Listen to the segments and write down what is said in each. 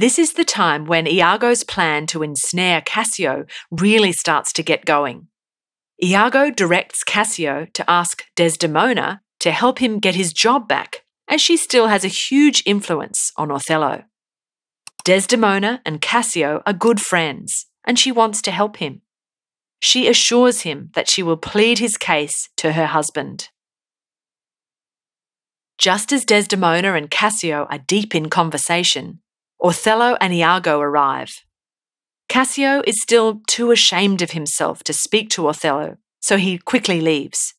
This is the time when Iago's plan to ensnare Cassio really starts to get going. Iago directs Cassio to ask Desdemona to help him get his job back, as she still has a huge influence on Othello. Desdemona and Cassio are good friends, and she wants to help him. She assures him that she will plead his case to her husband. Just as Desdemona and Cassio are deep in conversation, Othello and Iago arrive. Cassio is still too ashamed of himself to speak to Othello, so he quickly leaves.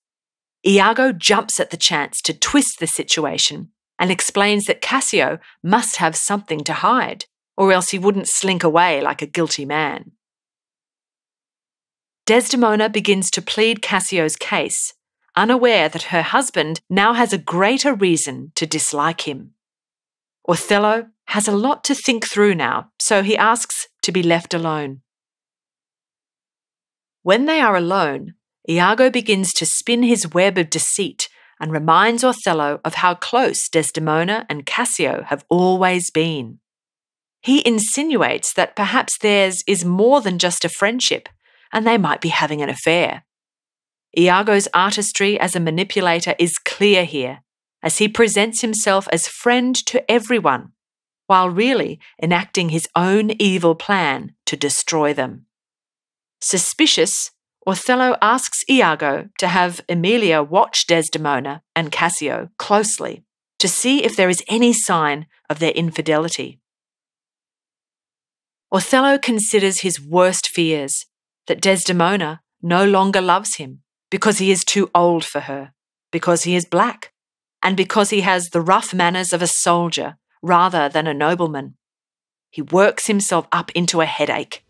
Iago jumps at the chance to twist the situation and explains that Cassio must have something to hide, or else he wouldn't slink away like a guilty man. Desdemona begins to plead Cassio's case, unaware that her husband now has a greater reason to dislike him. Othello has a lot to think through now, so he asks to be left alone. When they are alone, Iago begins to spin his web of deceit and reminds Othello of how close Desdemona and Cassio have always been. He insinuates that perhaps theirs is more than just a friendship and they might be having an affair. Iago's artistry as a manipulator is clear here, as he presents himself as friend to everyone, while really enacting his own evil plan to destroy them. Suspicious, Othello asks Iago to have Emilia watch Desdemona and Cassio closely to see if there is any sign of their infidelity. Othello considers his worst fears that Desdemona no longer loves him because he is too old for her, because he is black, and because he has the rough manners of a soldier rather than a nobleman. He works himself up into a headache